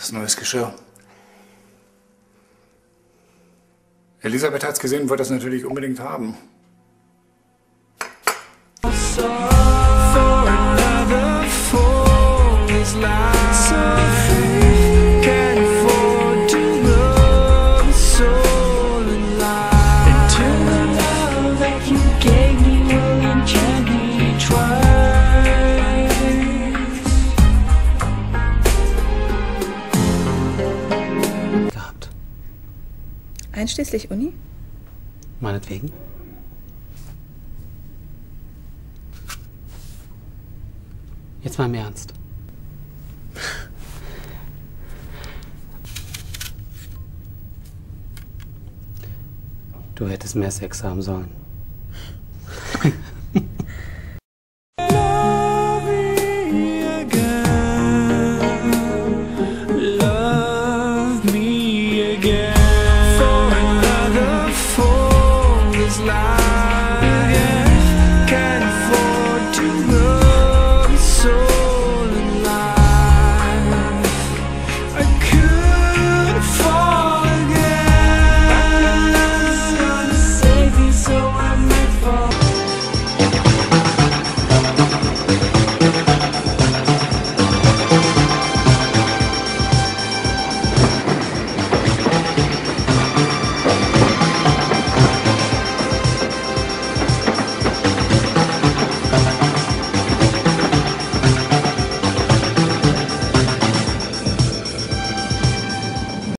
das neues Geschirr. Elisabeth hat's gesehen und wollte das natürlich unbedingt haben. gehabt. Einschließlich Uni? Meinetwegen. Jetzt mal im Ernst. Du hättest mehr Sex haben sollen.